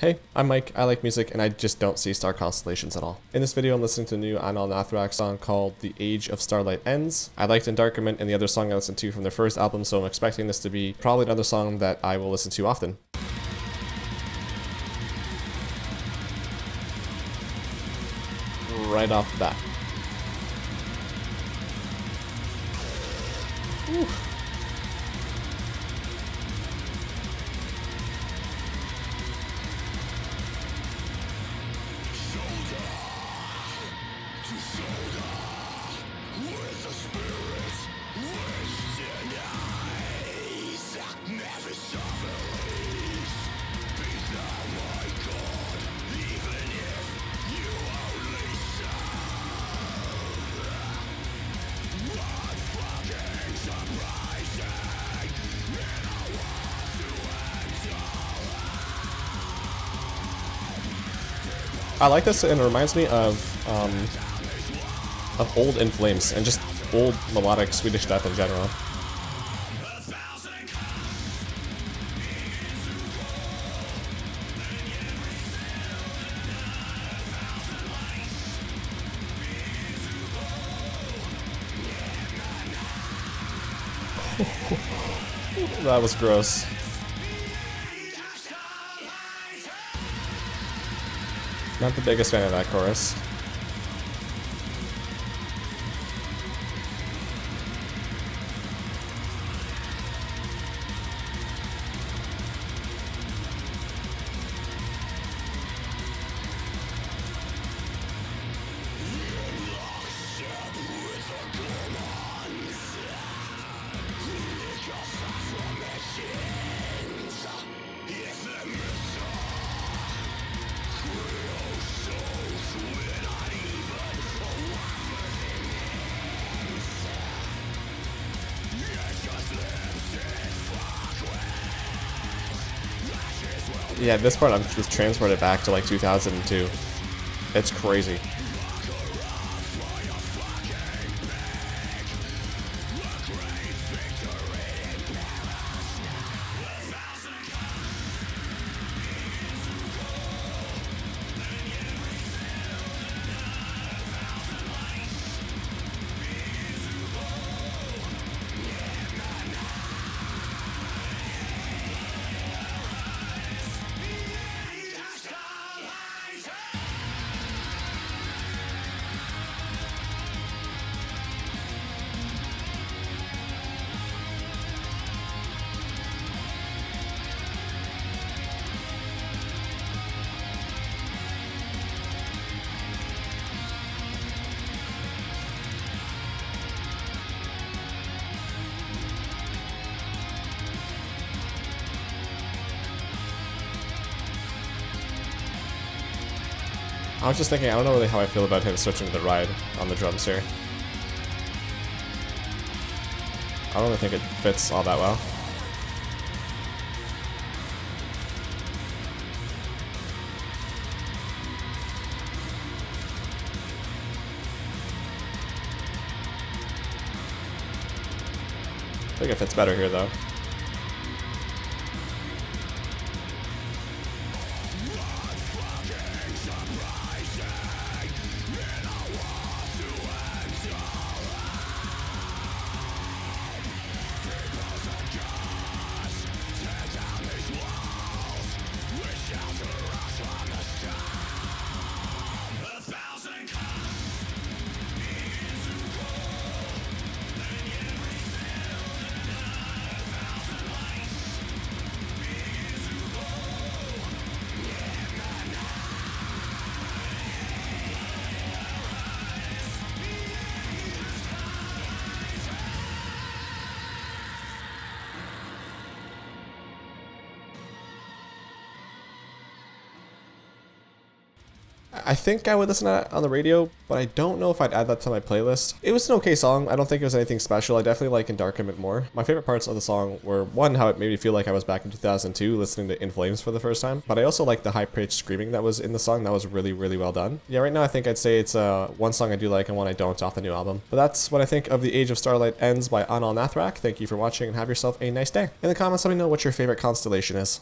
Hey, I'm Mike, I like music, and I just don't see star constellations at all. In this video, I'm listening to a new Anaal Nathrakh song called The Age of Starlight Ends. I liked Endarkenment and the other song I listened to from their first album, so I'm expecting this to be probably another song that I will listen to often. Right off the bat. Whew. I like this, and it reminds me of um, of old In Flames and just old melodic Swedish death in general. that was gross. Not the biggest fan of that chorus. Yeah, this part I'm just transported back to like 2002. It's crazy. I was just thinking, I don't know really how I feel about him switching to the ride on the drums here. I don't really think it fits all that well. I think it fits better here though. I think I would listen to on the radio, but I don't know if I'd add that to my playlist. It was an okay song. I don't think it was anything special. I definitely like Endarkenment more. My favorite parts of the song were, one, how it made me feel like I was back in 2002 listening to In Flames for the first time, but I also like the high-pitched screaming that was in the song. That was really, really well done. Yeah, right now I think I'd say it's uh, one song I do like and one I don't off the new album. But that's what I think of The Age of Starlight Ends by Anaal Nathrakh. Thank you for watching and have yourself a nice day. In the comments, let me know what your favorite constellation is.